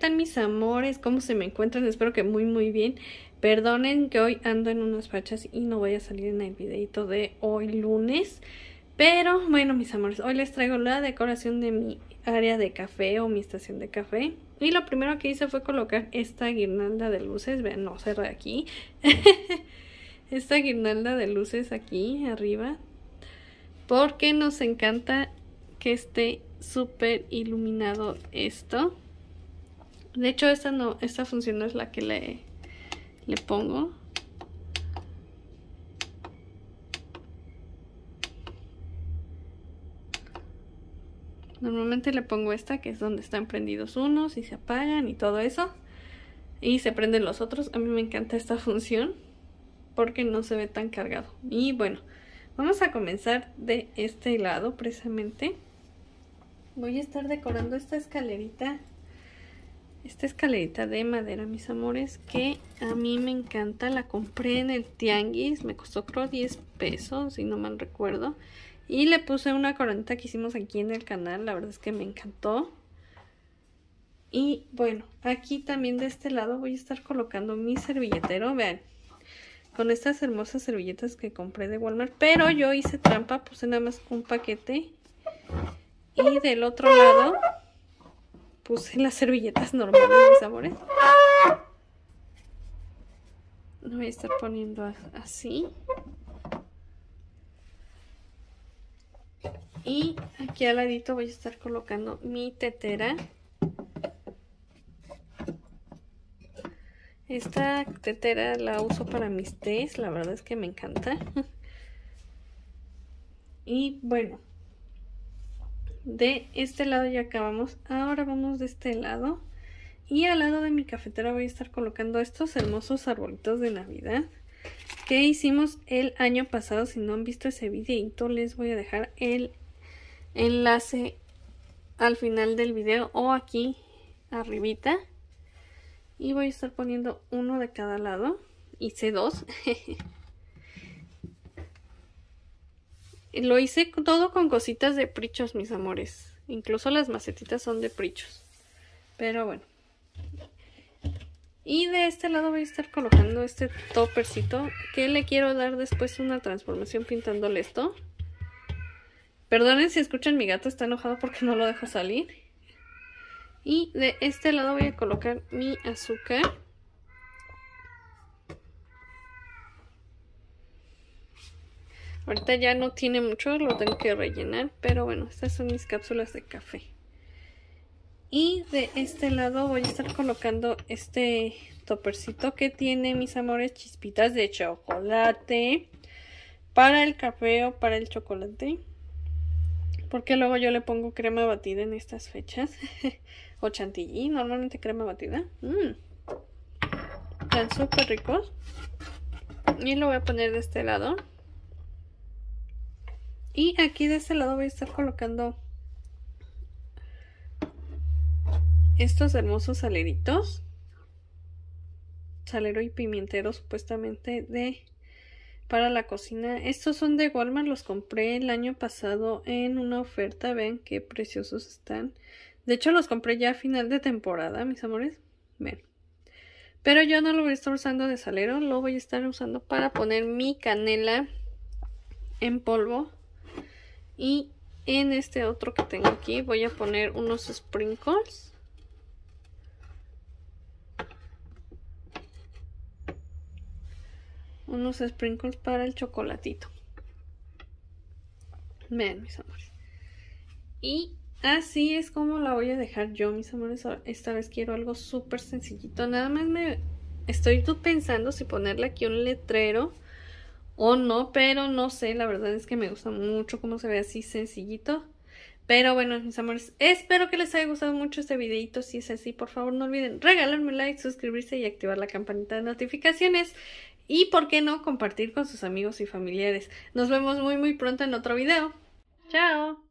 tal mis amores? ¿Cómo se me encuentran? Espero que muy muy bien. Perdonen que hoy ando en unas fachas y no voy a salir en el videito de hoy lunes. Pero bueno mis amores, hoy les traigo la decoración de mi área de café o mi estación de café. Y lo primero que hice fue colocar esta guirnalda de luces. Vean, no, cerré aquí. esta guirnalda de luces aquí arriba. Porque nos encanta que esté súper iluminado esto. De hecho, esta no, esta función no es la que le, le pongo. Normalmente le pongo esta, que es donde están prendidos unos y se apagan y todo eso. Y se prenden los otros. A mí me encanta esta función porque no se ve tan cargado. Y bueno, vamos a comenzar de este lado precisamente. Voy a estar decorando esta escalerita. Esta escalerita de madera, mis amores, que a mí me encanta. La compré en el tianguis. Me costó creo 10 pesos, si no mal recuerdo. Y le puse una coronita que hicimos aquí en el canal. La verdad es que me encantó. Y bueno, aquí también de este lado voy a estar colocando mi servilletero. Vean, con estas hermosas servilletas que compré de Walmart. Pero yo hice trampa, puse nada más un paquete. Y del otro lado puse las servilletas normales, mis amores. Lo voy a estar poniendo así. Y aquí al ladito voy a estar colocando mi tetera. Esta tetera la uso para mis tés, la verdad es que me encanta. y bueno, de este lado ya acabamos. Ahora vamos de este lado. Y al lado de mi cafetera voy a estar colocando estos hermosos arbolitos de Navidad que hicimos el año pasado. Si no han visto ese videito, les voy a dejar el enlace al final del video o aquí arribita y voy a estar poniendo uno de cada lado hice dos lo hice todo con cositas de prichos mis amores incluso las macetitas son de prichos pero bueno y de este lado voy a estar colocando este toppercito que le quiero dar después una transformación pintándole esto Perdonen si escuchan mi gato, está enojado porque no lo dejo salir. Y de este lado voy a colocar mi azúcar. Ahorita ya no tiene mucho, lo tengo que rellenar, pero bueno, estas son mis cápsulas de café. Y de este lado voy a estar colocando este topercito que tiene, mis amores, chispitas de chocolate para el café o para el chocolate. Porque luego yo le pongo crema batida en estas fechas. o chantilly, normalmente crema batida. Están súper ricos. Y lo voy a poner de este lado. Y aquí de este lado voy a estar colocando estos hermosos saleritos. Salero y pimientero supuestamente de para la cocina. Estos son de Walmart, los compré el año pasado en una oferta. Ven qué preciosos están. De hecho, los compré ya a final de temporada, mis amores. Ven. Pero yo no lo voy a estar usando de salero, lo voy a estar usando para poner mi canela en polvo. Y en este otro que tengo aquí voy a poner unos sprinkles. unos sprinkles para el chocolatito. Vean, mis amores. Y así es como la voy a dejar yo, mis amores. Esta vez quiero algo súper sencillito. Nada más me estoy pensando si ponerle aquí un letrero o no, pero no sé. La verdad es que me gusta mucho cómo se ve así sencillito. Pero bueno, mis amores, espero que les haya gustado mucho este videito. Si es así, por favor no olviden regalarme like, suscribirse y activar la campanita de notificaciones. Y por qué no compartir con sus amigos y familiares. Nos vemos muy muy pronto en otro video. Chao.